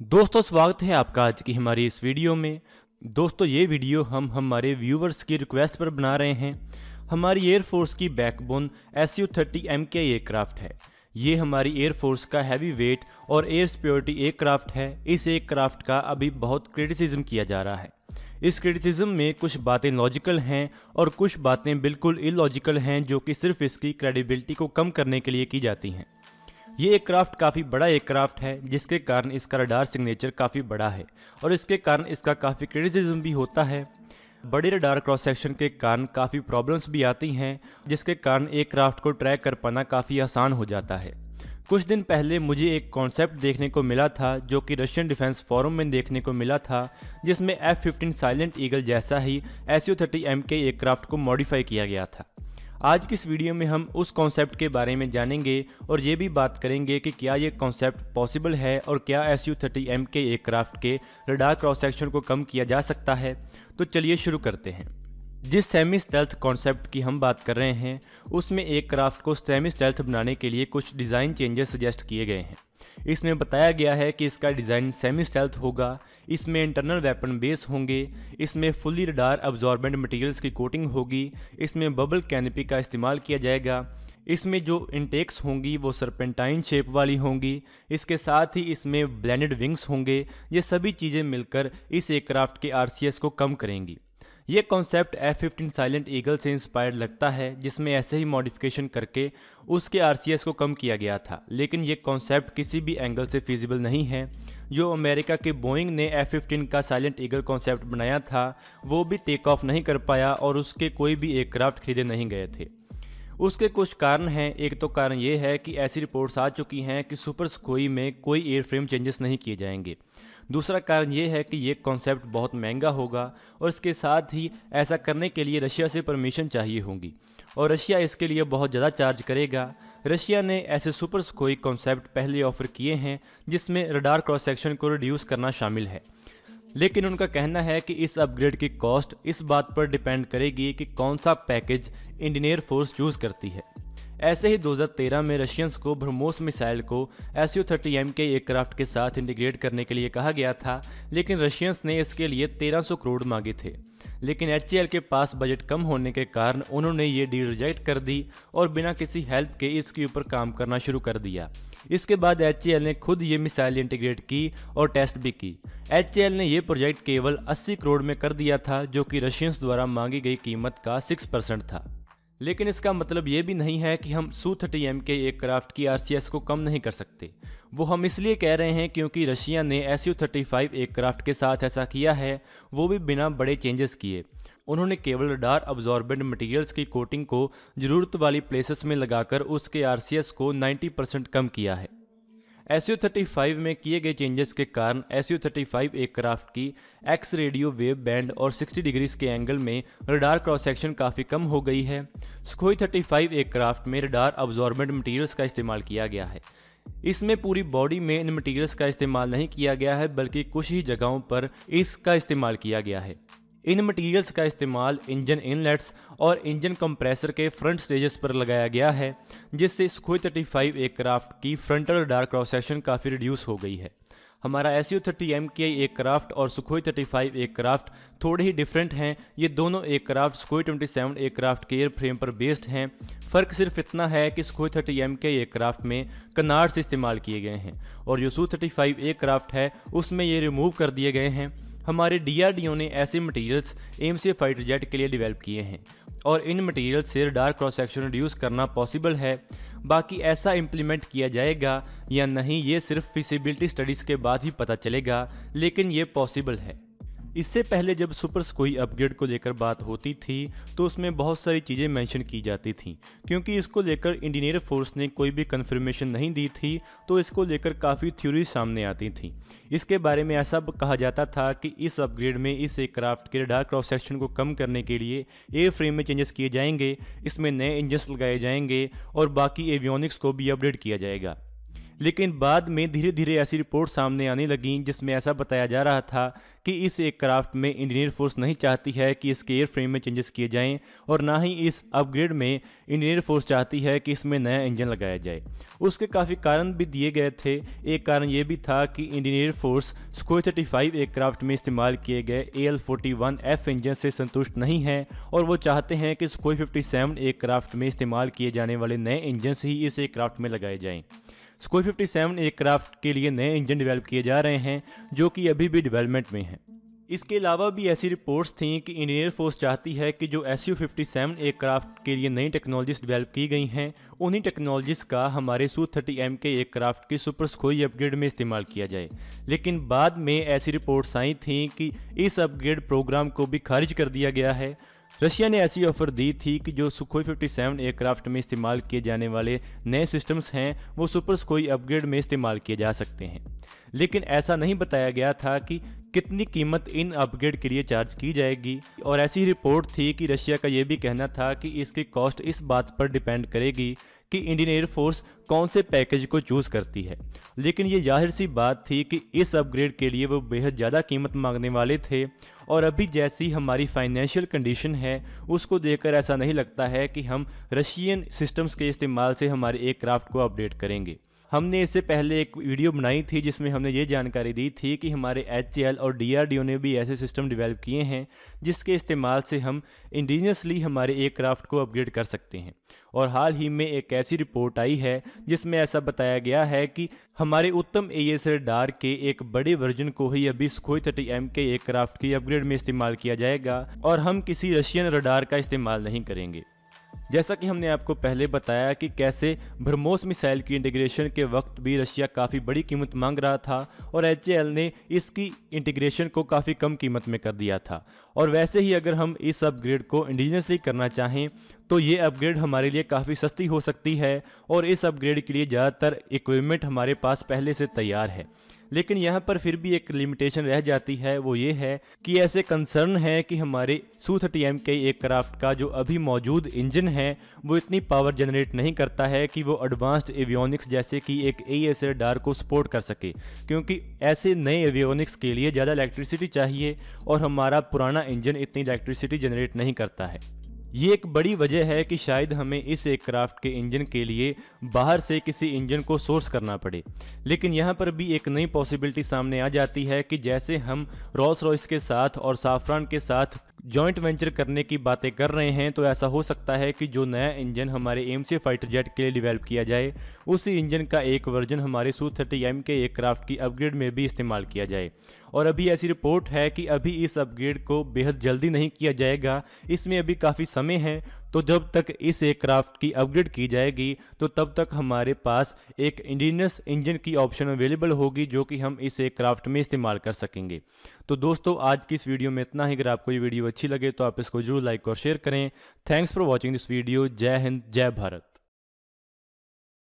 दोस्तों, स्वागत है आपका आज की हमारी इस वीडियो में। दोस्तों, ये वीडियो हम हमारे व्यूवर्स की रिक्वेस्ट पर बना रहे हैं। हमारी एयरफोर्स की backbone S U thirty M K aircraft है। ये हमारी एयरफोर्स का हैवी वेट और एयर सिक्योरिटी एयरक्राफ्ट है। इस एयरक्राफ्ट का अभी बहुत क्रिटिसिज्म किया जा रहा है। इस क्रिटिसिज्म में कुछ बातें लॉजिकल हैं और कुछ बातें बिल्कुल इलॉजिकल हैं जो कि सिर्फ़ इसकी क्रेडिबिलिटी को कम करने के लिए की जाती हैं। ये एयरक्राफ्ट काफ़ी बड़ा एयरक्राफ्ट है, जिसके कारण इसका रडार सिग्नेचर काफ़ी बड़ा है और इसके कारण इसका काफ़ी क्रिटिसिज्म भी होता है। बड़े रडार क्रॉस सेक्शन के कारण काफ़ी प्रॉब्लम्स भी आती हैं, जिसके कारण एयरक्राफ्ट को ट्रैक कर पाना काफ़ी आसान हो जाता है। कुछ दिन पहले मुझे एक कॉन्सेप्ट देखने को मिला था, जो कि रशियन डिफेंस फोरम में देखने को मिला था, जिसमें एफ़ फिफ्टीन साइलेंट ईगल जैसा ही S U thirty M K aircraft को मॉडिफाई किया गया था। आज की इस वीडियो में हम उस कॉन्सेप्ट के बारे में जानेंगे और ये भी बात करेंगे कि क्या ये कॉन्सेप्ट पॉसिबल है और क्या S U thirty M K aircraft के रडार क्रॉस सेक्शन को कम किया जा सकता है। तो चलिए शुरू करते हैं। जिस सेमी स्टेल्थ कॉन्सेप्ट की हम बात कर रहे हैं, उसमें एक क्राफ्ट को सेमी स्टेल्थ बनाने के लिए कुछ डिज़ाइन चेंजेस सजेस्ट किए गए हैं। इसमें बताया गया है कि इसका डिज़ाइन सेमी स्टेल्थ होगा, इसमें इंटरनल वेपन बेस होंगे, इसमें फुली रडार अब्जॉर्बेंट मटेरियल्स की कोटिंग होगी, इसमें बबल कैनपी का इस्तेमाल किया जाएगा, इसमें जो इंटेक्स होंगी वो सरपेंटाइन शेप वाली होंगी, इसके साथ ही इसमें ब्लेंडेड विंग्स होंगे, ये सभी चीज़ें मिलकर इस एयरक्राफ्ट के आरसीएस को कम करेंगी। ये concept F fifteen Silent Eagle से इंस्पायर्ड लगता है, जिसमें ऐसे ही मॉडिफिकेशन करके उसके आरसीएस को कम किया गया था। लेकिन ये कॉन्सेप्ट किसी भी एंगल से फिजिबल नहीं है। जो अमेरिका के बोइंग ने एफ़ फिफ्टीन का साइलेंट ईगल कॉन्सेप्ट बनाया था, वो भी टेक ऑफ़ नहीं कर पाया और उसके कोई भी एयरक्राफ्ट खरीदे नहीं गए थे। उसके कुछ कारण हैं। एक तो कारण ये है कि ऐसी रिपोर्ट्स आ चुकी हैं कि सुपर स्कोई में कोई एयर फ्रेम चेंजेस नहीं किए जाएँगे। दूसरा कारण ये है कि ये कॉन्सेप्ट बहुत महँगा होगा और इसके साथ ही ऐसा करने के लिए रशिया से परमिशन चाहिए होगी। और रशिया इसके लिए बहुत ज़्यादा चार्ज करेगा। रशिया ने ऐसे सुपर स्कोई कॉन्सेप्ट पहले ऑफ़र किए हैं, जिसमें रडार क्रॉस सेक्शन को रिड्यूस करना शामिल है। लेकिन उनका कहना है कि इस अपग्रेड की कॉस्ट इस बात पर डिपेंड करेगी कि कौन सा पैकेज इंडियन एयरफोर्स चूज़ करती है। ऐसे ही 2013 में रशियंस को ब्रह्मोस मिसाइल को S U thirty M K aircraft के साथ इंटीग्रेट करने के लिए कहा गया था, लेकिन रशियंस ने इसके लिए 1300 करोड़ मांगे थे। लेकिन एच के पास बजट कम होने के कारण उन्होंने ये डील रिजेक्ट कर दी और बिना किसी हेल्प के इसके ऊपर काम करना शुरू कर दिया। इसके बाद एच ने खुद ये मिसाइल इंटीग्रेट की और टेस्ट भी की। एचएल ने यह प्रोजेक्ट केवल 80 करोड़ में कर दिया था, जो कि रशियंस द्वारा मांगी गई कीमत का 6 परसेंट था। लेकिन इसका मतलब ये भी नहीं है कि हम Su thirty M K aircraft की RCS को कम नहीं कर सकते। वो हम इसलिए कह रहे हैं क्योंकि रशिया ने S U thirty five aircraft के साथ ऐसा किया है, वो भी बिना बड़े चेंजेस किए। उन्होंने केवल डार अब्जॉर्बेंट मटेरियल्स की कोटिंग को ज़रूरत वाली प्लेसेस में लगाकर उसके RCS को 90 परसेंट कम किया है। एस यू में किए गए चेंजेस के कारण एस एयरक्राफ्ट की एक्स रेडियो वेव बैंड और 60 डिग्रीज के एंगल में रडार क्रॉस सेक्शन काफ़ी कम हो गई है। स्कोई थर्टी फाइव एयरक्राफ्ट में रडार अब्जॉर्बेंट मटीरियल्स का इस्तेमाल किया गया है। इसमें पूरी बॉडी में इन मटीरियल्स का इस्तेमाल नहीं किया गया है, बल्कि कुछ ही जगहों पर इसका इस्तेमाल किया गया है। इन मटेरियल्स का इस्तेमाल इंजन इनलेट्स और इंजन कंप्रेसर के फ्रंट स्टेजेस पर लगाया गया है, जिससे थर्टी फाइव एयरक्राफ्ट की फ्रंटल डार्क क्रॉस सेक्शन काफ़ी रिड्यूस हो गई है। हमारा S U thirty M K aircraft और सुखोई थर्टी फाइव एयरक्राफ्ट थोड़े ही डिफरेंट हैं। ये दोनों aircraft Sukhoi twenty seven aircraft के एयर फ्रेम पर बेस्ड हैं। फ़र्क सिर्फ़ इतना है कि Sukhoi thirty M K aircraft में कनार्ड्स इस्तेमाल किए गए हैं और जो सू थर्टी फाइव एयरक्राफ्ट है, उसमें ये रिमूव कर दिए गए हैं। हमारे डीआरडीओ ने ऐसे मटेरियल्स एम से फाइटर जेट के लिए डेवलप किए हैं। और इन मटेरियल से डार्क क्रॉस सेक्शन रिड्यूस करना पॉसिबल है। बाकी ऐसा इम्प्लीमेंट किया जाएगा या नहीं, ये सिर्फ़ फिजिबिलिटी स्टडीज़ के बाद ही पता चलेगा, लेकिन ये पॉसिबल है। इससे पहले जब सुपर स्कोई अपग्रेड को लेकर बात होती थी तो उसमें बहुत सारी चीज़ें मेंशन की जाती थी। क्योंकि इसको लेकर इंडियन एयर फोर्स ने कोई भी कन्फर्मेशन नहीं दी थी तो इसको लेकर काफ़ी थ्योरी सामने आती थी। इसके बारे में ऐसा कहा जाता था कि इस अपग्रेड में इस एयरक्राफ्ट के डार्क क्रॉस सेक्शन को कम करने के लिए एयर फ्रेम में चेंजेस किए जाएँगे, इसमें नए इंजन्स लगाए जाएँगे, और बाकी एवियोनिक्स को भी अपग्रेड किया जाएगा। लेकिन बाद में धीरे धीरे ऐसी रिपोर्ट सामने आने लगी, जिसमें ऐसा बताया जा रहा था कि इस एयरक्राफ्ट में इंजीनियर फोर्स नहीं चाहती है कि इसके एयर फ्रेम में चेंजेस किए जाएँ और ना ही इस अपग्रेड में इंजीनियर फोर्स चाहती है कि इसमें नया इंजन लगाया जाए। उसके काफ़ी कारण भी दिए गए थे। एक कारण ये भी था कि engineer force Sukhoi thirty five aircraft में इस्तेमाल किए गए A L forty one F engine से संतुष्ट नहीं है और वो चाहते हैं कि स्कोई फिफ्टी सेवन एयरक्राफ्ट में इस्तेमाल किए जाने वाले नए इंजन ही इस एयरक्राफ्ट में लगाए जाएँ। स्कोई 57 एयरक्राफ्ट के लिए नए इंजन डेवलप किए जा रहे हैं, जो कि अभी भी डेवलपमेंट में हैं। इसके अलावा भी ऐसी रिपोर्ट्स थी कि इंडियन एयरफोर्स चाहती है कि जो S U fifty seven aircraft के लिए नई टेक्नोलॉजीज़ डेवलप की गई हैं, उन्हीं टेक्नोलॉजीज़ का हमारे Su thirty M K aircraft के सुपर स्कोई अपग्रेड में इस्तेमाल किया जाए। लेकिन बाद में ऐसी रिपोर्ट्स आई थी कि इस अपग्रेड प्रोग्राम को भी खारिज कर दिया गया है। रशिया ने ऐसी ऑफ़र दी थी कि जो सुखोई 57 एयरक्राफ्ट में इस्तेमाल किए जाने वाले नए सिस्टम्स हैं, वो सुपर स्कोई अपग्रेड में इस्तेमाल किए जा सकते हैं। लेकिन ऐसा नहीं बताया गया था कि कितनी कीमत इन अपग्रेड के लिए चार्ज की जाएगी। और ऐसी रिपोर्ट थी कि रशिया का ये भी कहना था कि इसकी कॉस्ट इस बात पर डिपेंड करेगी कि इंडियन एयरफोर्स कौन से पैकेज को चूज़ करती है। लेकिन ये ज़ाहिर सी बात थी कि इस अपग्रेड के लिए वो बेहद ज़्यादा कीमत मांगने वाले थे। और अभी जैसी हमारी फाइनेंशियल कंडीशन है, उसको देखकर ऐसा नहीं लगता है कि हम रशियन सिस्टम्स के इस्तेमाल से हमारे एयरक्राफ्ट को अपडेट करेंगे। हमने इससे पहले एक वीडियो बनाई थी जिसमें हमने ये जानकारी दी थी कि हमारे एच और डीआरडीओ ने भी ऐसे सिस्टम डेवलप किए हैं, जिसके इस्तेमाल से हम इंडिजियसली हमारे एयरक्राफ्ट को अपग्रेड कर सकते हैं। और हाल ही में एक ऐसी रिपोर्ट आई है, जिसमें ऐसा बताया गया है कि हमारे उत्तम ए एस डार के एक बड़े वर्जन को ही अभी Sukhoi thirty M K aircraft की अपग्रेड में इस्तेमाल किया जाएगा, और हम किसी रशियन रडार का इस्तेमाल नहीं करेंगे। जैसा कि हमने आपको पहले बताया कि कैसे ब्रह्मोस मिसाइल की इंटीग्रेशन के वक्त भी रशिया काफ़ी बड़ी कीमत मांग रहा था और एच ने इसकी इंटीग्रेशन को काफ़ी कम कीमत में कर दिया था। और वैसे ही अगर हम इस अपग्रेड को इंडिजिनसली करना चाहें तो ये अपग्रेड हमारे लिए काफ़ी सस्ती हो सकती है और इस अपग्रेड के लिए ज़्यादातर इक्विपमेंट हमारे पास पहले से तैयार है। लेकिन यहाँ पर फिर भी एक लिमिटेशन रह जाती है, वो ये है कि ऐसे कंसर्न है कि हमारे Su thirty M K aircraft का जो अभी मौजूद इंजन है, वो इतनी पावर जनरेट नहीं करता है कि वो एडवांस्ड एवियोनिक्स जैसे कि एक ए एस डार को सपोर्ट कर सके। क्योंकि ऐसे नए एवियोनिक्स के लिए ज़्यादा इलेक्ट्रिसिटी चाहिए और हमारा पुराना इंजन इतनी इलेक्ट्रिसिटी जनरेट नहीं करता है। ये एक बड़ी वजह है कि शायद हमें इस एयरक्राफ्ट के इंजन के लिए बाहर से किसी इंजन को सोर्स करना पड़े। लेकिन यहाँ पर भी एक नई पॉसिबिलिटी सामने आ जाती है कि जैसे हम रॉल्स रॉयस के साथ और साफरान के साथ जॉइंट वेंचर करने की बातें कर रहे हैं तो ऐसा हो सकता है कि जो नया इंजन हमारे एम सी फाइटर जेट के लिए डिवेल्प किया जाए, उसी इंजन का एक वर्जन हमारे Su thirty M K aircraft की अपग्रेड में भी इस्तेमाल किया जाए। और अभी ऐसी रिपोर्ट है कि अभी इस अपग्रेड को बेहद जल्दी नहीं किया जाएगा। इसमें अभी काफ़ी समय है तो जब तक इस एयरक्राफ्ट की अपग्रेड की जाएगी तो तब तक हमारे पास एक इंडिजनस इंजन की ऑप्शन अवेलेबल होगी जो कि हम इस एयरक्राफ्ट में इस्तेमाल कर सकेंगे। तो दोस्तों, आज की इस वीडियो में इतना ही। अगर आपको ये वीडियो अच्छी लगे तो आप इसको ज़रूर लाइक और शेयर करें। Thanks for watching this video. जय हिंद, जय भारत।